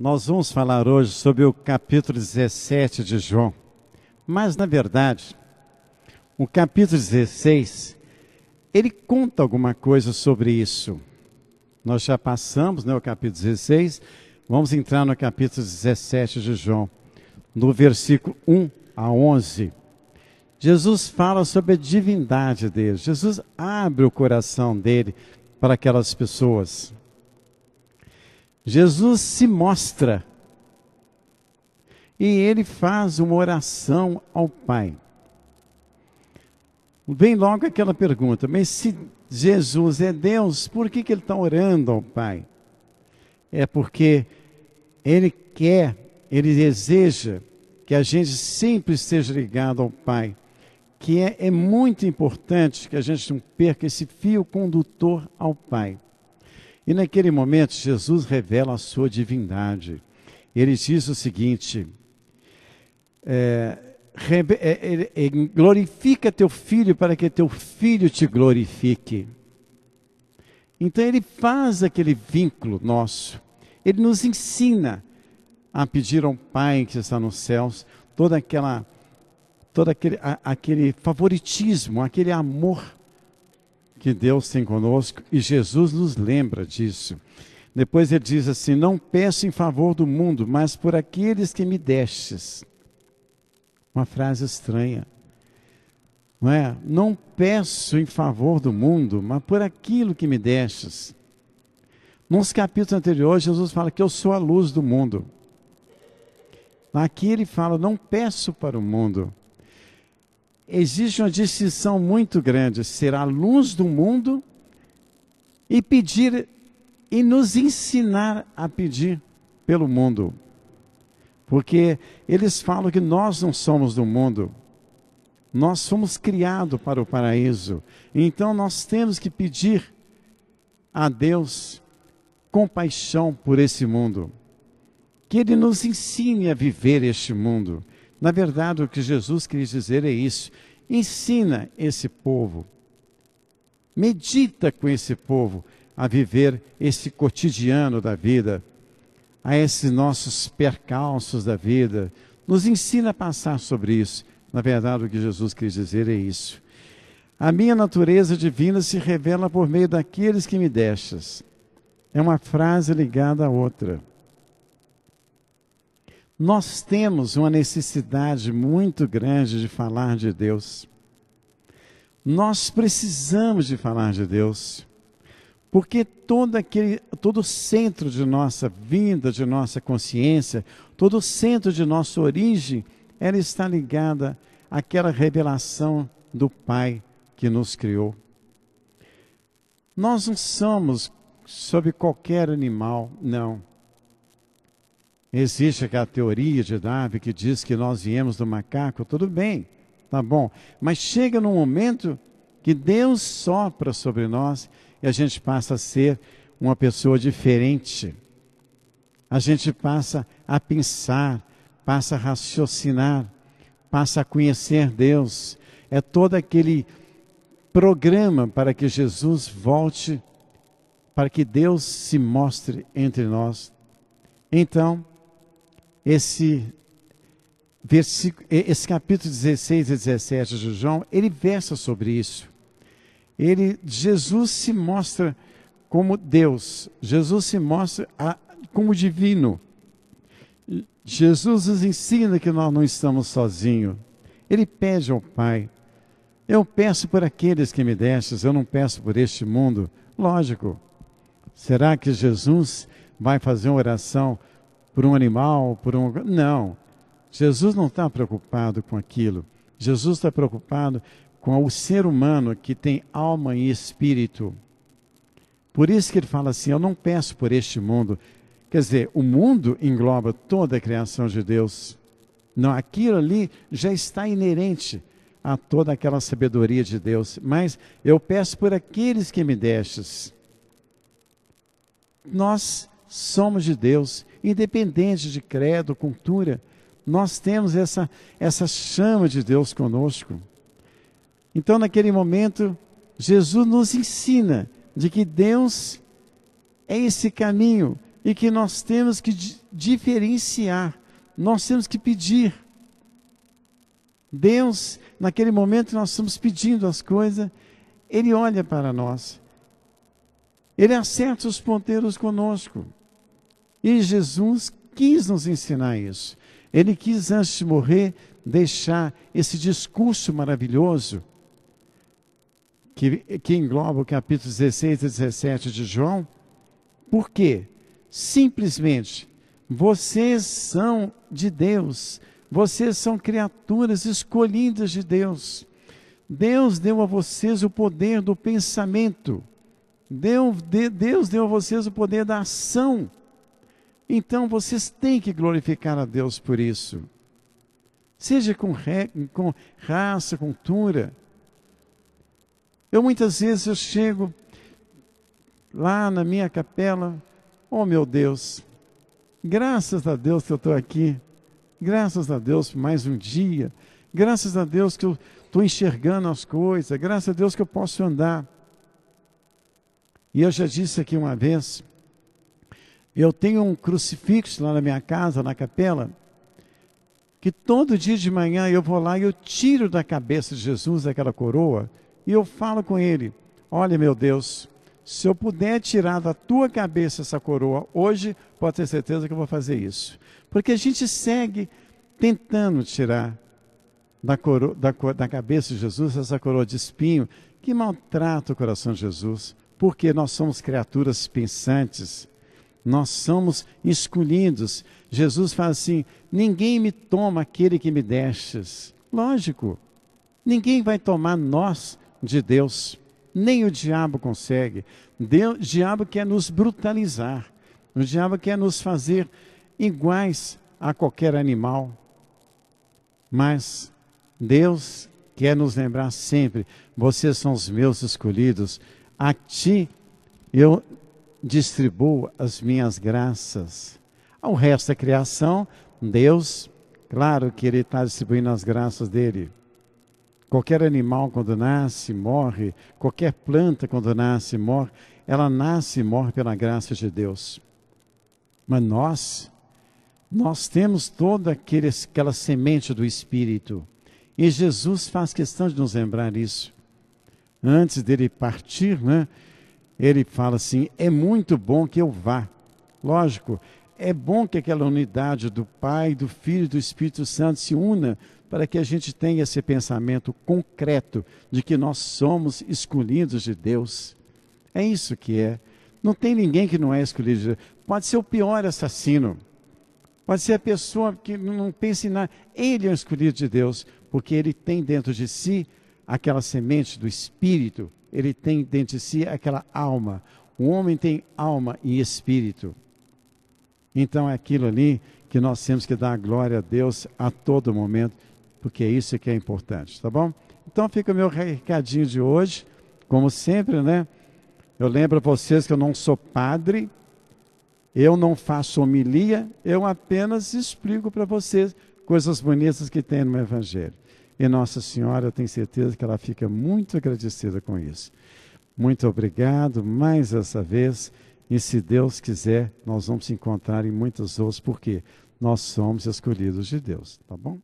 Nós vamos falar hoje sobre o capítulo 17 de João. Mas, na verdade, o capítulo 16, ele conta alguma coisa sobre isso. Nós já passamos né, o capítulo 16, vamos entrar no capítulo 17 de João, no versículo 1 a 11. Jesus fala sobre a divindade dele. Jesus abre o coração dele para aquelas pessoas. Jesus se mostra e ele faz uma oração ao Pai. Vem logo aquela pergunta, mas se Jesus é Deus, por que, que ele está orando ao Pai? É porque ele quer, ele deseja que a gente sempre esteja ligado ao Pai. Que é, é muito importante que a gente não perca esse fio condutor ao Pai. E naquele momento, Jesus revela a sua divindade. Ele diz o seguinte: é, é, é, glorifica teu filho para que teu filho te glorifique. Então ele faz aquele vínculo nosso. Ele nos ensina a pedir ao Pai que está nos céus toda aquela todo aquele, aquele favoritismo, aquele amor que Deus tem conosco e Jesus nos lembra disso. Depois ele diz assim: Não peço em favor do mundo, mas por aqueles que me destes. Uma frase estranha. Não é? Não peço em favor do mundo, mas por aquilo que me destes. Nos capítulos anteriores, Jesus fala que eu sou a luz do mundo. Aqui ele fala: Não peço para o mundo, existe uma distinção muito grande: ser a luz do mundo e pedir e nos ensinar a pedir pelo mundo. Porque eles falam que nós não somos do mundo. Nós somos criados para o paraíso. Então nós temos que pedir a Deus compaixão por esse mundo. Que Ele nos ensine a viver este mundo. Na verdade, o que Jesus quis dizer é isso: ensina esse povo, medita com esse povo a viver esse cotidiano da vida, a esses nossos percalços da vida, nos ensina a passar sobre isso. Na verdade, o que Jesus quis dizer é isso. A minha natureza divina se revela por meio daqueles que me deixas. É uma frase ligada à outra. Nós temos uma necessidade muito grande de falar de Deus. Nós precisamos de falar de Deus. Porque todo aquele, todo o centro de nossa vinda, de nossa consciência, todo o centro de nossa origem, ela está ligada àquela revelação do Pai que nos criou. Nós não somos sobre qualquer animal, não. Existe aquela teoria de Darwin que diz que nós viemos do macaco, tudo bem, tá bom. Mas chega num momento que Deus sopra sobre nós e a gente passa a ser uma pessoa diferente. A gente passa a pensar, passa a raciocinar, passa a conhecer Deus. É todo aquele programa para que Jesus volte, para que Deus se mostre entre nós. Então, esse versículo, esse capítulo 16 e 17 de João, ele versa sobre isso. Ele, Jesus se mostra como Deus, Jesus se mostra a, como divino. Jesus nos ensina que nós não estamos sozinhos. Ele pede ao Pai. Eu peço por aqueles que me destes, eu não peço por este mundo. Lógico. Será que Jesus vai fazer uma oração por um animal, por um. Não. Jesus não está preocupado com aquilo. Jesus está preocupado com o ser humano que tem alma e espírito. Por isso que ele fala assim: Eu não peço por este mundo. Quer dizer, o mundo engloba toda a criação de Deus. Não, aquilo ali já está inerente a toda aquela sabedoria de Deus. Mas eu peço por aqueles que me destes. Nós somos de Deus independente de credo, cultura, nós temos essa, essa chama de Deus conosco. Então, naquele momento, Jesus nos ensina de que Deus é esse caminho e que nós temos que diferenciar, nós temos que pedir. Deus, naquele momento que nós estamos pedindo as coisas, Ele olha para nós. Ele acerta os ponteiros conosco. E Jesus quis nos ensinar isso. Ele quis, antes de morrer, deixar esse discurso maravilhoso que, que engloba o capítulo 16 e 17 de João. Por quê? Simplesmente, vocês são de Deus, vocês são criaturas escolhidas de Deus. Deus deu a vocês o poder do pensamento. Deus, Deus deu a vocês o poder da ação. Então vocês têm que glorificar a Deus por isso. Seja com, re, com raça, cultura. Eu muitas vezes eu chego lá na minha capela, oh meu Deus, graças a Deus que eu estou aqui, graças a Deus por mais um dia, graças a Deus que eu estou enxergando as coisas, graças a Deus que eu posso andar. E eu já disse aqui uma vez, eu tenho um crucifixo lá na minha casa, na capela, que todo dia de manhã eu vou lá e eu tiro da cabeça de Jesus aquela coroa e eu falo com ele: Olha, meu Deus, se eu puder tirar da tua cabeça essa coroa hoje, pode ter certeza que eu vou fazer isso. Porque a gente segue tentando tirar da, coro, da, da cabeça de Jesus essa coroa de espinho que maltrata o coração de Jesus porque nós somos criaturas pensantes, nós somos escolhidos. Jesus fala assim: ninguém me toma aquele que me destes. Lógico, ninguém vai tomar nós de Deus, nem o diabo consegue. O diabo quer nos brutalizar, o diabo quer nos fazer iguais a qualquer animal. Mas Deus quer nos lembrar sempre: vocês são os meus escolhidos, a ti eu distribuo as minhas graças. Ao resto da criação, Deus, claro que Ele está distribuindo as graças dele. Qualquer animal, quando nasce, morre. Qualquer planta, quando nasce, morre. Ela nasce e morre pela graça de Deus. Mas nós, nós temos toda aquele, aquela semente do Espírito. E Jesus faz questão de nos lembrar isso antes dele partir, né? Ele fala assim: é muito bom que eu vá. Lógico, é bom que aquela unidade do Pai, do Filho e do Espírito Santo se una para que a gente tenha esse pensamento concreto de que nós somos escolhidos de Deus. É isso que é. Não tem ninguém que não é escolhido de Deus. Pode ser o pior assassino. Pode ser a pessoa que não pensa em nada. Ele é o escolhido de Deus, porque ele tem dentro de si aquela semente do espírito, ele tem dentro de si aquela alma. O homem tem alma e espírito. Então é aquilo ali que nós temos que dar glória a Deus a todo momento, porque é isso que é importante, tá bom? Então fica o meu recadinho de hoje, como sempre, né? Eu lembro a vocês que eu não sou padre, eu não faço homilia, eu apenas explico para vocês coisas bonitas que tem no Evangelho. E Nossa Senhora, eu tenho certeza que ela fica muito agradecida com isso. Muito obrigado mais essa vez. E se Deus quiser, nós vamos se encontrar em muitas outras, porque nós somos escolhidos de Deus, tá bom?